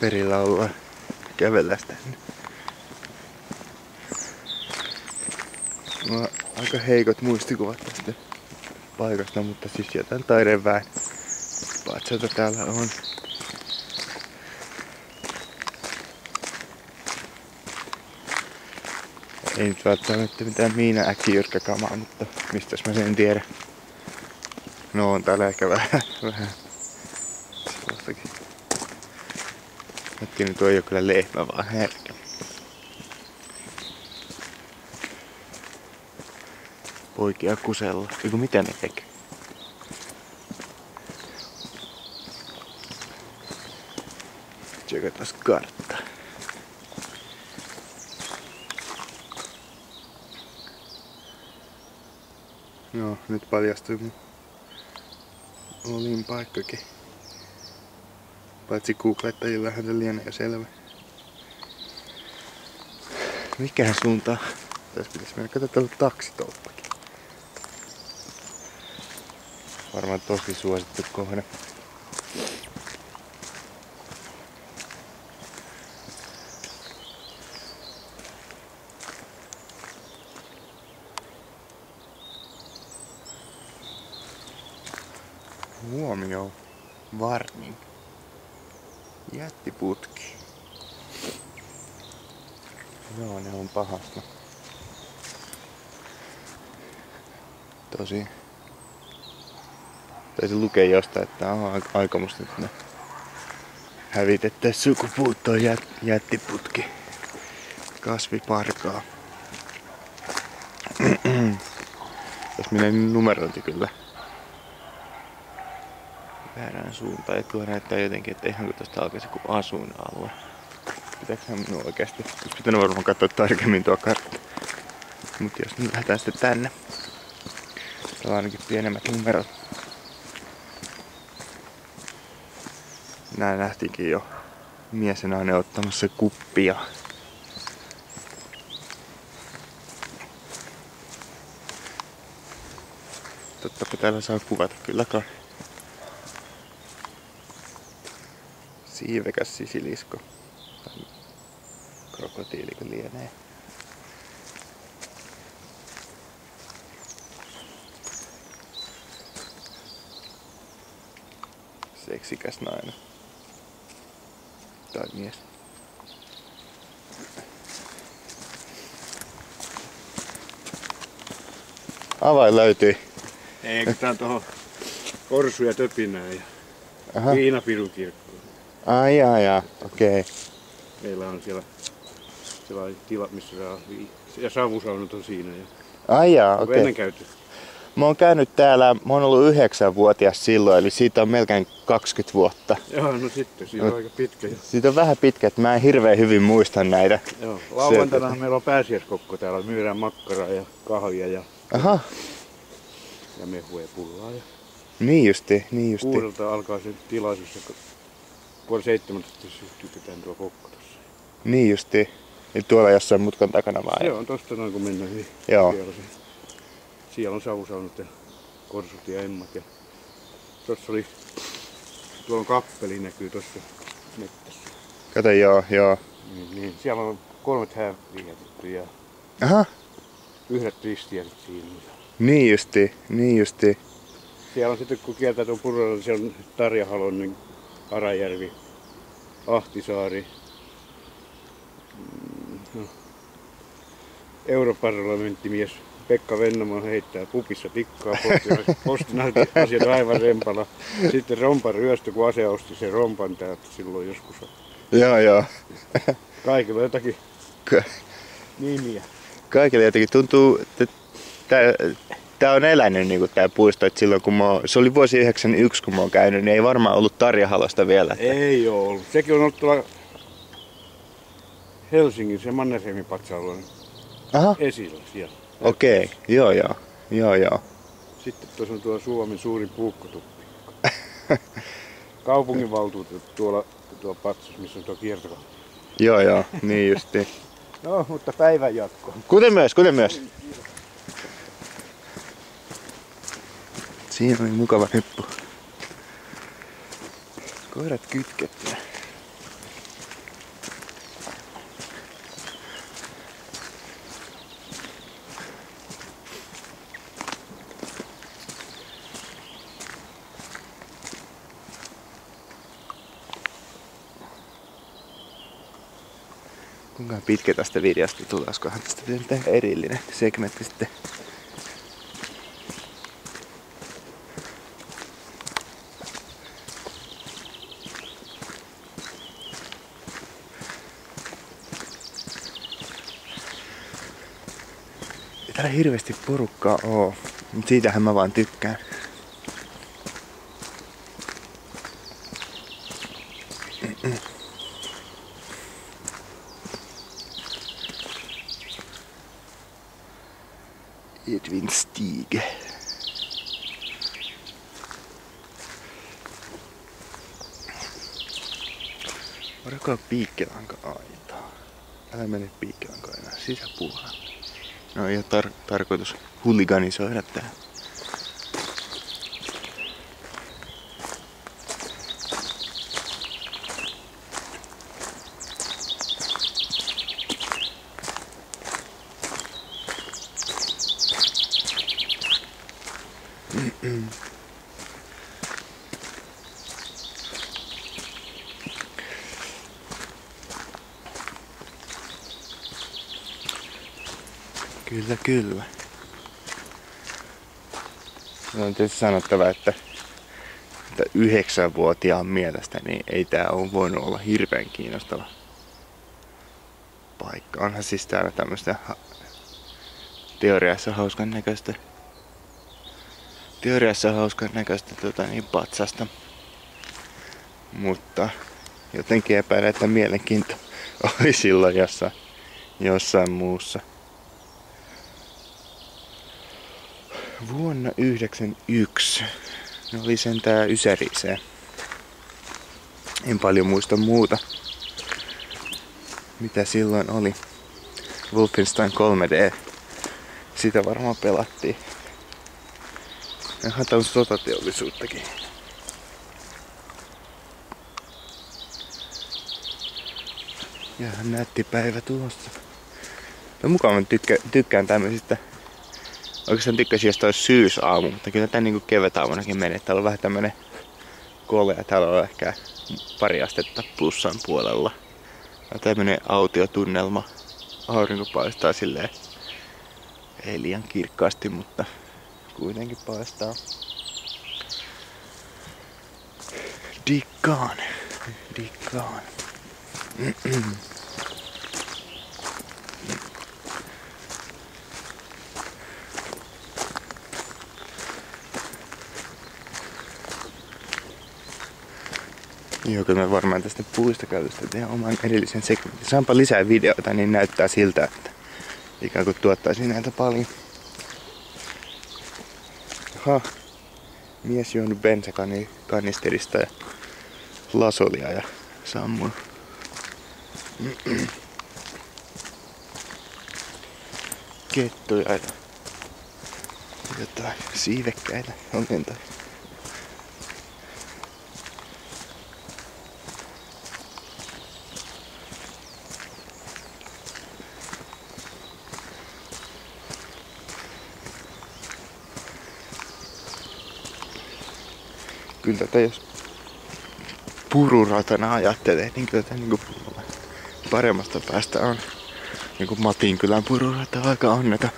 perillä ollaan kävellä tänne. Mulla on aika heikot muistikuvat tästä paikasta, mutta siis jotain taideväen patsaita täällä on. Ei nyt välttämättä mitään Miina äkkijyrkkäkamaa, mutta mistäs mä sen tiedän. No on täällä ehkä vähän, vähän Hetkinen, tuo ei ole kyllä lehmä, vaan herkä. Poikia kusella. Eiku mitä ne tekee? Tsekataan kartta. Joo, nyt paljastui mun olin paikkakin. Paitsi googlettajillahan se lienee selvä. Mikähän suuntaan? Tässä pitäisi mennä katsoa täällä taksitolppakin. Varmaan tosi suosittu kohde. Jättiputki. Joo, ne on pahasta. Tosi. Taisi lukea jostain, että on aik- aikomus nyt ne hävitettäisiin sukupuuttoon jät, jättiputki. Kasviparkaa. Tässä menee numerointi kyllä väärään suuntaan. Ja tuo näyttää jotenkin, että ihan kuin tästä alkaisi joku asuinalue. Pitääköhän minun oikeasti? Olisi pitänyt varmaan katsoa tarkemmin tuo kartta. Mut jos nyt lähdetään sitten tänne. Täällä on ainakin pienemmät numerot. Nää nähtiinkin jo mies ja ottamassa kuppia. Tottapa täällä saa kuvata kyllä kai. Siivekäs sisilisko. Tai krokotiiliko lienee. Seksikäs nainen. Tai mies. Avain löytyi. Eikö tää on tuohon Korsu ja Töpinään ja Aha. Viinapirukirkkoon. Ai jaa, jaa. Okei. Okay. Meillä on siellä sellainen tila, missä saa ja savusaunat on siinä. Ja Ai jaa, okay. okei. Ennen käyty. Mä oon käynyt täällä, mä oon ollut yhdeksänvuotias silloin, eli siitä on melkein 20 vuotta. Joo, no sitten, siinä on aika pitkä. jo. Siitä on vähän pitkä, että mä en hirveän hyvin muista näitä. Joo, lauantaina meillä on pääsiäiskokko täällä. Myydään makkaraa ja kahvia ja, Aha, ja mehua ja pullaa. Ja niin justi, niin justi. kuudelta alkaa se tilaisuus puoli seitsemäntoista sytytetään tuo kokko tossa. Niin justi. Eli tuolla jossain mutkan takana vai? Joo, tosta noin kun mennään. Niin Joo. Siellä, se, siellä on savusaunat ja korsut ja emmat. Ja tossa oli, tuolla on kappeli näkyy tossa mettässä. Kato, joo, joo. Niin, niin. Siellä on kolmet häviätetty ja Aha, yhdet ristijät siinä. niin justi, niin justi. Siellä on sitten kun kiertää tuon purralla, niin siellä on Tarja Halonen, Arajärvi, Ahtisaari, mm, no, europarlamenttimies Pekka Vennomo heittää pupissa tikkaa postin, postin asiat aivan rempala. Sitten rompan ryöstö, kun ase osti sen rompan täältä silloin joskus. Joo, joo. Kaikilla jotakin Ka- nimiä. Kaikille jotenkin tuntuu, että tää, tää on elänyt niinku tää puisto, että silloin kun mä se oli vuosi 91 kun mä oon käynyt, niin ei varmaan ollut Tarjahalosta vielä. Että, Ei oo ollut. Sekin on ollut tuolla Helsingin, se Mannerheimin patsaalla on Aha, esillä siellä. okei, okay. joo joo, joo joo. Sitten tuossa on tuo Suomen suurin puukkotuppi. Kaupunginvaltuutettu tuolla tuo patsus, missä on tuo kiertokohta. Joo joo, niin justi. No, mutta päivän jatko. Kuten myös, kuten myös. Siinä oli mukava heppu. Koirat kytkettynä. Kuinka pitkä tästä videosta tulee, koska tästä tehdä erillinen segmentti sitten täällä hirveästi porukkaa oo, mutta siitähän mä vaan tykkään. Tarkoitus huliganisoida tää. Kyllä, kyllä. No on tietysti sanottava, että, että yhdeksänvuotiaan mielestä niin ei tää ole voinut olla hirveän kiinnostava paikka. Onhan siis täällä tämmöistä teoriassa hauskan näköistä teoriassa hauskan näköistä tota, niin patsasta. Mutta jotenkin epäilen, että mielenkiinto oli silloin jossain, jossain muussa. Vuonna 1991 ne oli sentään Ysäriseen. En paljon muista muuta, mitä silloin oli. Wolfenstein 3D. Sitä varmaan pelattiin. Ihan on sotateollisuuttakin. Ja nätti päivä tuossa. No mukaan mä tykkä, tykkään tämmöisistä Oikeastaan tykkäsin, jos olisi syysaamu, mutta kyllä tää niinku kevätaamunakin menee. Täällä on vähän tämmönen kolea. Täällä on ehkä pari astetta plussan puolella. Ja tämmönen autiotunnelma. Aurinko paistaa silleen ei liian kirkkaasti, mutta kuitenkin paistaa. Dikkaan. Dikkaan. Joo, kyllä mä varmaan tästä puista käytöstä tehdä oman erillisen segmentin. Saanpa lisää videoita, niin näyttää siltä, että ikään kuin tuottaisi näitä paljon. Ha, mies juonut bensakanisterista ja lasolia ja sammunut. Kettuja ja jotain siivekkäitä olentoja. Kyllä tätä jos pururatana ajattelee, niin kyllä tätä niin paremmasta päästä on. Niin kuin Matin kylän pururata aika onneta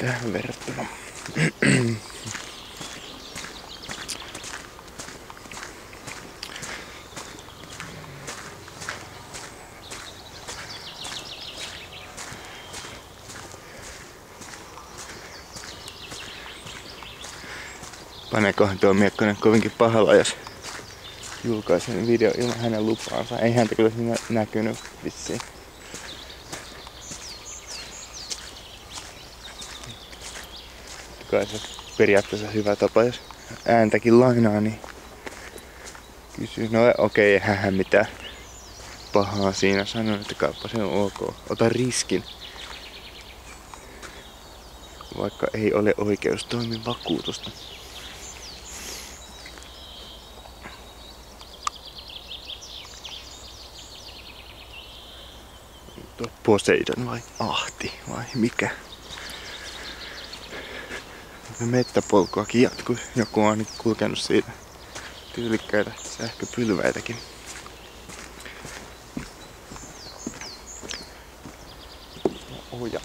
tähän verrattuna. Paneekohan tuo Miekkonen kovinkin pahalla, jos julkaisen video ilman hänen lupaansa. Ei häntä kyllä siinä näkynyt vissiin. Kai se periaatteessa hyvä tapa, jos ääntäkin lainaa, niin kysyy. No okei, okay, hän mitään pahaa siinä sanoo, että kauppa se on ok. Ota riskin. Vaikka ei ole oikeus vakuutusta. Poseidon vai Ahti vai mikä. Mettäpolkuakin jatkuu. Joku on ainakin kulkenut siitä tyylikkäitä sähköpylväitäkin. Oh Oja.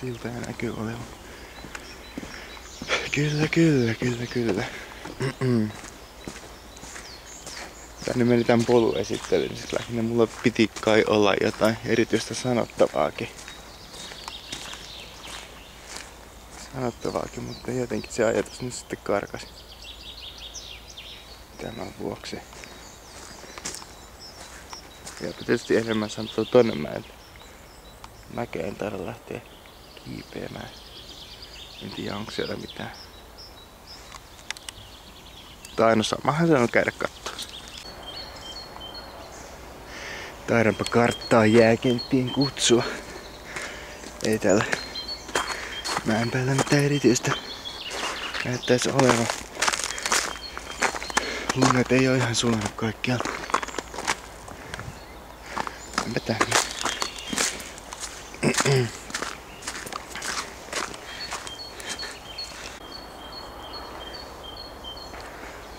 Siltä näkyy olevan. Kyllä, kyllä, kyllä, kyllä. Mm-mm. Tänne meni tämän polun esittelyyn, siis lähinnä mulla piti kai olla jotain erityistä sanottavaakin. Sanottavaakin, mutta jotenkin se ajatus nyt sitten karkasi. Tämän vuoksi. Ja tietysti enemmän sanottua tonne mäelle. Mäkeen taida lähteä kiipeämään. En tiedä onko siellä mitään. Tai no samahan se on käydä kattoo. Taidanpa karttaa jääkenttien kutsua. Ei täällä mäen päällä mitään erityistä näyttäisi olevan. Lumet ei oo ihan sulanut kaikkialla. Enpä tänne.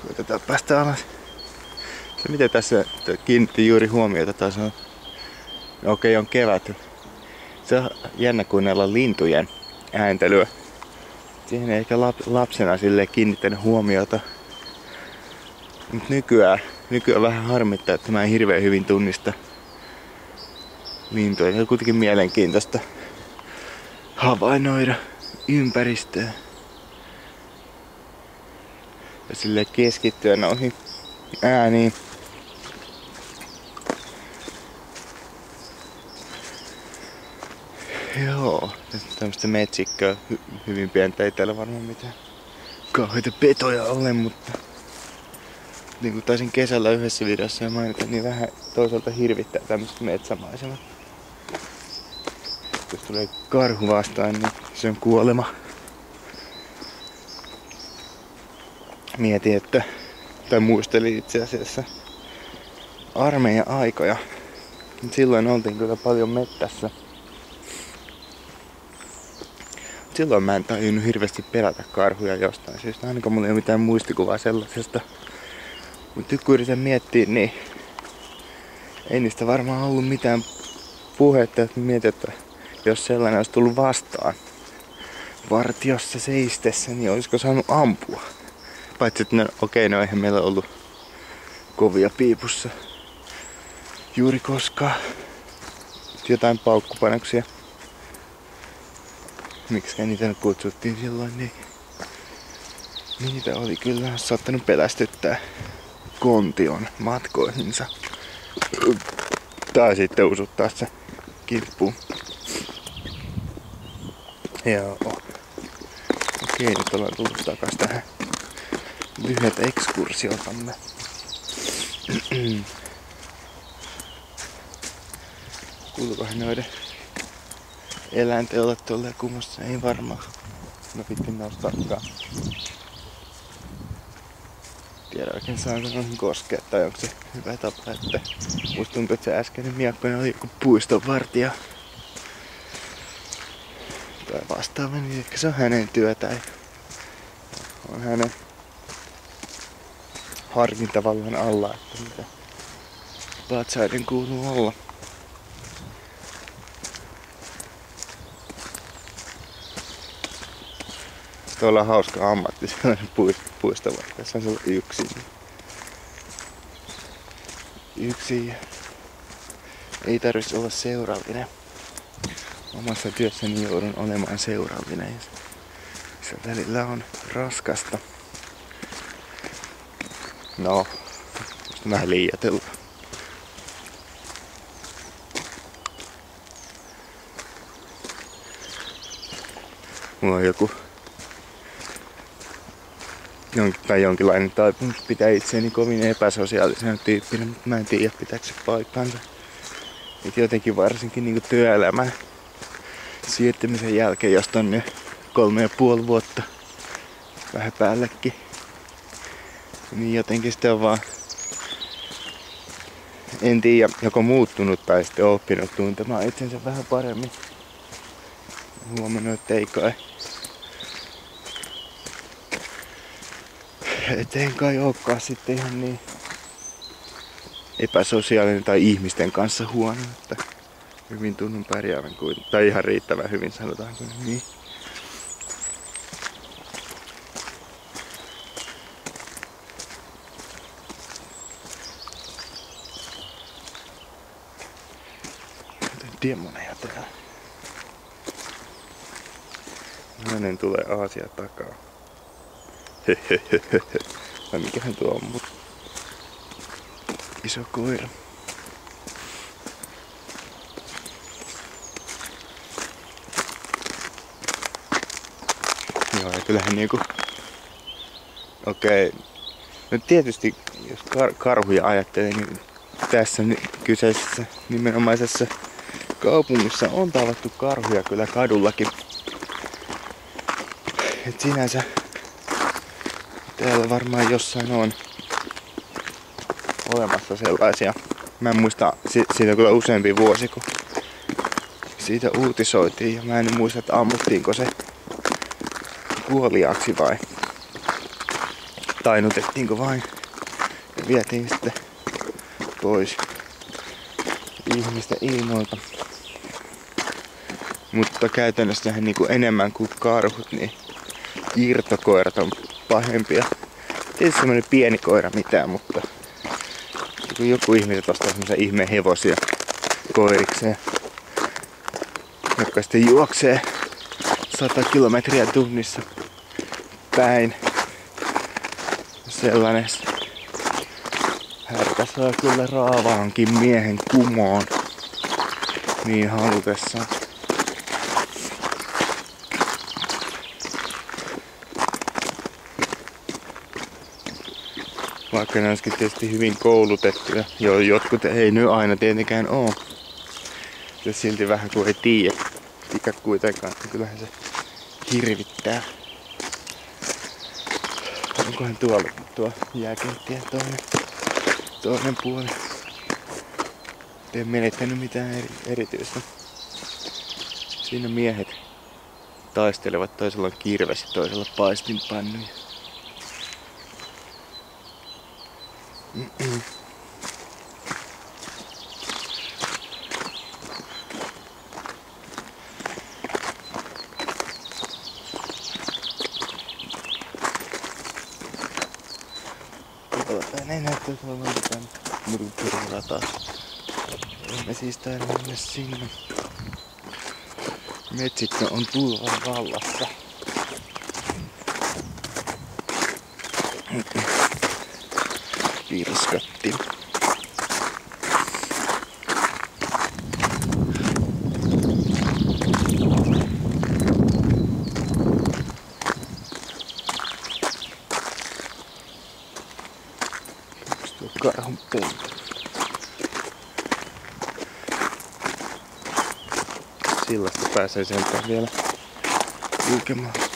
Koitetaan päästä alas. Se mitä tässä kiinnitti juuri huomiota taas on, no okei on kevät. Se on jännä kuunnella lintujen ääntelyä. Siihen ei ehkä lap, lapsena sille kiinnittänyt huomiota. Mut nykyään, nykyään vähän harmittaa, että mä en hirveän hyvin tunnista lintuja. Se on kuitenkin mielenkiintoista havainnoida ympäristöä. Ja sille keskittyä noihin ääniin. Joo, tämmöistä metsikköä hy- hyvin pientä, ei täällä varmaan mitään kauheita petoja ole, mutta niin kuin taisin kesällä yhdessä videossa ja mainita, niin vähän toisaalta hirvittää tämmöiset metsämaisemat. Jos tulee karhu vastaan, niin se on kuolema. Mietin, että, tai muistelin itse asiassa armeijan aikoja. Silloin oltiin kyllä paljon mettässä. Silloin mä en tajunnut hirveästi pelätä karhuja jostain syystä, ainakaan mulla ei ole mitään muistikuvaa sellaisesta. Mutta nyt kun yritän miettiä, niin ei niistä varmaan ollut mitään puhetta, että mietin, että jos sellainen olisi tullut vastaan vartiossa seistessä, niin olisiko saanut ampua. Paitsi, että no, okei, no eihän meillä ollut kovia piipussa juuri koskaan. Jotain paukkupanoksia. Miksi niitä nyt kutsuttiin silloin, niin niitä oli kyllä saattanut pelästyttää kontion matkoihinsa. Tai sitten usuttaa se kimppuun. Joo. Okei, nyt ollaan tullut takas tähän lyhyet ekskursiotamme. Kuuluukohan noiden eläinten olla tuolla kumossa? Ei varmaan. Mä pitkin noustakaan. Tiedä oikein saanko noihin koskea tai onko se hyvä tapa, että musta tuntuu, että se äskeinen miakkoinen oli joku puistonvartija. Tai vastaava, niin ehkä se on hänen työtä. ja On hänen harkintavallan alla, että mitä patsaiden kuuluu olla. Tuolla on hauska ammatti, sellainen puisto, vaikka tässä on yksin. Ja ei tarvitsisi olla seuraavinen. Omassa työssäni joudun olemaan seuraavinen. Se välillä on raskasta. No, vähän liiotella. Mulla on joku jonkin, tai jonkinlainen taipumus pitää itseäni kovin epäsosiaalisena tyyppinä, mutta mä en tiedä pitääkö se paikkaansa. Et jotenkin varsinkin niin työelämän siirtymisen jälkeen, josta on nyt kolme ja puoli vuotta vähän päällekin, niin jotenkin sitten on vaan en tiedä, joko muuttunut tai sitten oppinut tuntemaan itsensä vähän paremmin. Huomannut, että ei kai et en kai olekaan sitten ihan niin epäsosiaalinen tai ihmisten kanssa huono. Että hyvin tunnun pärjäävän kuin, tai ihan riittävän hyvin sanotaanko niin. demoneja täällä. Hänen tulee Aasia takaa. Vai mikähän tuo on mut? Iso koira. Joo, ja kyllähän niinku... Okei. Okay. No tietysti, jos kar- karhuja ajattelee, niin tässä kyseisessä nimenomaisessa kaupungissa on tavattu karhuja kyllä kadullakin. Et sinänsä täällä varmaan jossain on olemassa sellaisia. Mä en muista, siitä on kyllä useampi vuosi, kun siitä uutisoitiin ja mä en muista, että ammuttiinko se kuoliaksi vai tainutettiinko vain ja vietiin sitten pois ihmisten ilmoilta. Mutta käytännössä niin kuin enemmän kuin karhut, niin irtokoirat on pahempia. Tietysti semmonen pieni koira mitään, mutta kun joku ihmiset ostaa semmoisia ihmeen hevosia koirikseen, jotka sitten juoksee 100 kilometriä tunnissa päin. Sellainen härkä saa kyllä raavaankin miehen kumoon niin halutessaan. Vaikka ne olisikin tietysti hyvin koulutettuja. Joo, jotkut ei nyt aina tietenkään oo. Ja silti vähän kuin ei tiedä. Mikä kuitenkaan, niin kyllähän se hirvittää. Onkohan tuolla tuo jääkenttiä toinen, toinen puoli. En menettänyt mitään eri, erityistä. Siinä miehet taistelevat, toisella on kirves ja toisella paistinpannuja. Mm-mm. Katsotaan, ei näyttää tuolla mitään murupurrata. Me siis täällä mennä sinne. Metsikkö on tulvan vallassa. Pirskatti. Sillasta pääsee sentään vielä kulkemaan.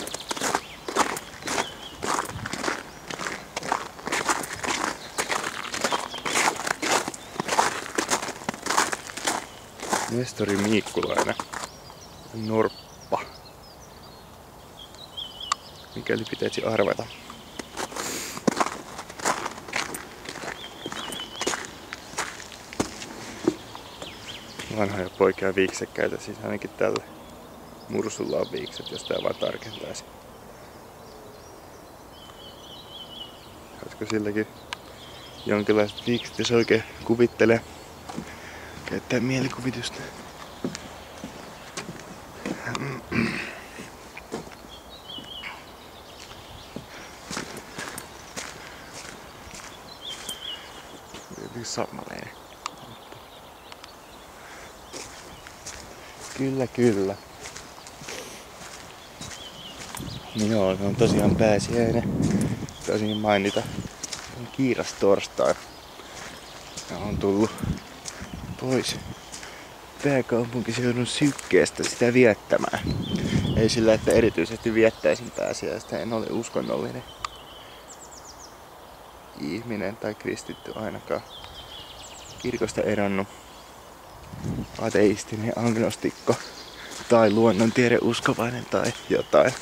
Nestori Miikkulainen. Norppa. Mikäli pitäisi arvata. Vanhoja poikia viiksekkäitä, siis ainakin tällä mursulla on viikset, jos tää vaan tarkentaisi. Olisiko silläkin jonkinlaiset viikset, jos oikein kuvittelee käyttää mielikuvitusta. Samanlainen. Kyllä, kyllä. Niin joo, se on tosiaan pääsiäinen. Taisin mainita. On kiiras torstai. Ja on tullut pois pääkaupunkiseudun sykkeestä sitä viettämään. Ei sillä, että erityisesti viettäisin pääsiäistä. En ole uskonnollinen ihminen tai kristitty ainakaan. Kirkosta eronnut ateistinen agnostikko tai luonnontiede uskovainen tai jotain.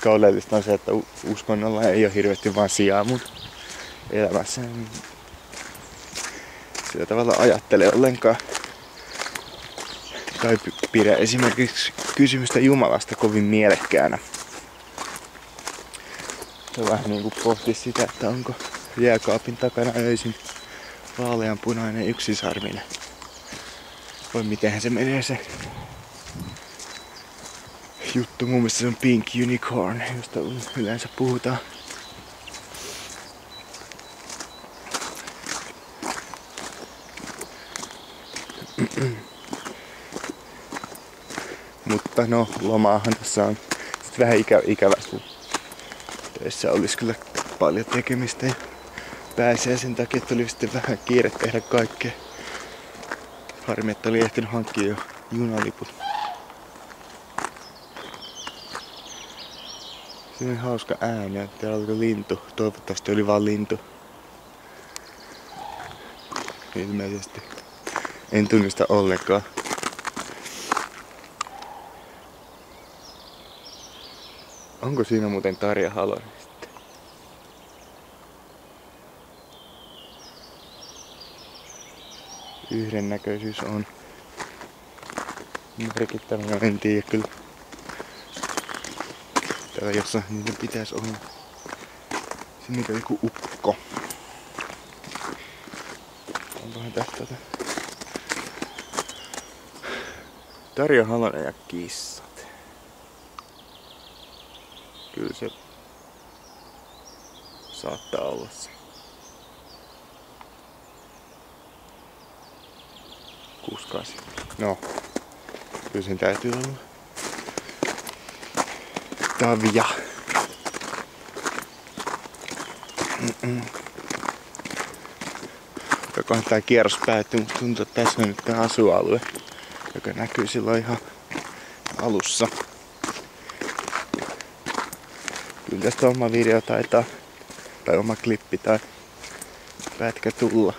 Kauleellista on se, että uskonnolla ei ole hirveästi vaan sijaa mun elämässä. Sillä tavalla ajattele ollenkaan Tai pidä esimerkiksi kysymystä Jumalasta kovin mielekkäänä. Se vähän niin kuin pohti sitä, että onko jääkaapin takana öisin vaaleanpunainen yksisarvinen. Vai mitenhän se menee se juttu. Mun mielestä se on Pink Unicorn, josta yleensä puhutaan. Mutta no, lomaahan tässä on sitten vähän ikä, ikävä, kun töissä olisi kyllä paljon tekemistä ja pääsee sen takia, että oli sitten vähän kiire tehdä kaikkea. Harmi, että oli ehtinyt hankkia jo junaliput. Siinä oli hauska ääni, että oliko lintu. Toivottavasti oli vaan lintu. Ilmeisesti. En tunnista ollenkaan. Onko siinä muuten Tarja Halonen sitten? Yhdennäköisyys on merkittävä, no en tiedä kyllä. Täällä jossa niiden pitäisi olla. Sinne joku ukko. Onkohan tästä tätä? Tarja Halonen ja kissat. Kyllä se saattaa olla se. Kuskasi. No, kyllä sen täytyy olla. Tavia. Mm-mm. Jokohan tää kierros päättyy, mutta tuntuu, että tässä on nyt tää asualue, joka näkyy silloin ihan alussa. Kyllä tästä oma video taitaa, tai oma klippi tai pätkä tulla.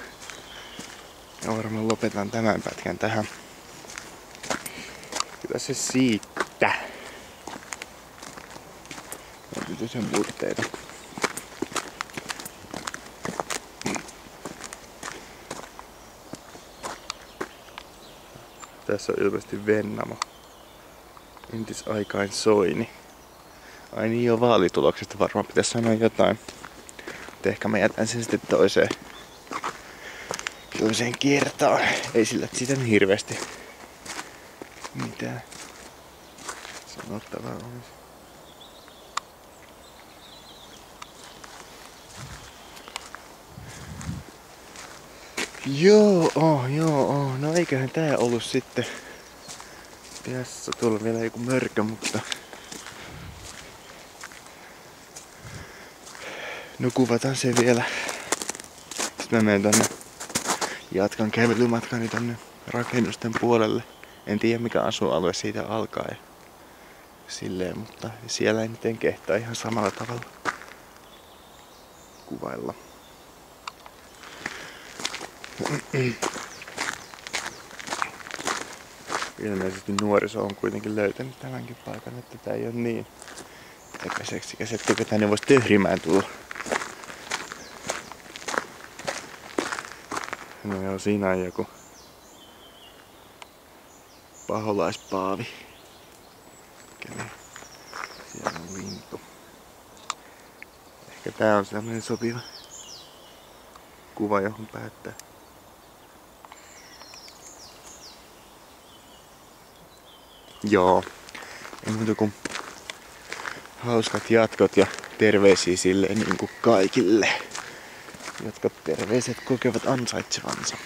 Ja varmaan lopetan tämän pätkän tähän. Kyllä se siitä. On sen murteita. Tässä on ilmeisesti Vennamo. Entisaikain soini. Ai niin jo vaalituloksesta varmaan pitäisi sanoa jotain. Mutta ehkä mä jätän sen sitten toiseen, toiseen kiertaan. Ei sillä siitä niin hirveästi mitään sanottavaa olisi. Joo, oh, joo, oh. no eiköhän tää ollut sitten. Tässä tuolla vielä joku mörkö, mutta... No kuvataan se vielä. Sitten mä menen tonne, jatkan kävelymatkani tonne rakennusten puolelle. En tiedä mikä asualue siitä alkaa ja silleen, mutta siellä ei miten kehtaa ihan samalla tavalla kuvailla. Ilmeisesti nuoriso on kuitenkin löytänyt tämänkin paikan, että tää ei ole niin epäseksikäs, etteikö tänne voisi töhrimään tulla. No joo, siinä on joku paholaispaavi. Keli. Siellä on lintu. Ehkä tää on sellainen sopiva kuva, johon päättää. Joo. Ei muuta kuin hauskat jatkot ja terveisiä sille niin kuin kaikille, jotka terveiset kokevat ansaitsevansa.